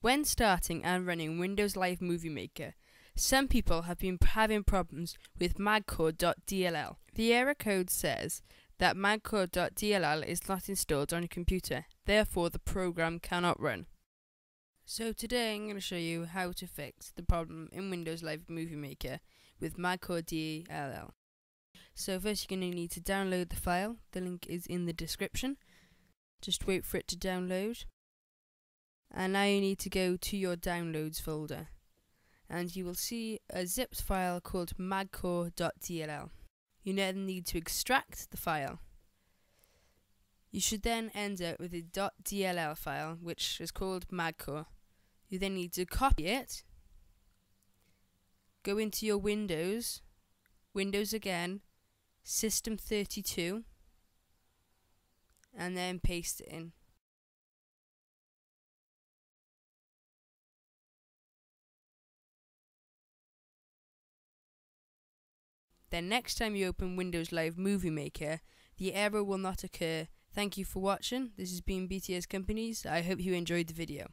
When starting and running Windows Live Movie Maker, some people have been having problems with magcore.dll. The error code says that magcore.dll is not installed on your computer, therefore the program cannot run. So today I'm going to show you how to fix the problem in Windows Live Movie Maker with magcore.dll. So first you're going to need to download the file, the link is in the description. Just wait for it to download. And now you need to go to your downloads folder and you will see a zipped file called magcore.dll. You then need to extract the file. You should then end up with a .dll file which is called magcore. You then need to copy it, go into your Windows, Windows again, System 32, and then paste it in. Then next time you open Windows Live Movie Maker, the error will not occur. Thank you for watching. This has been BTS Companies. I hope you enjoyed the video.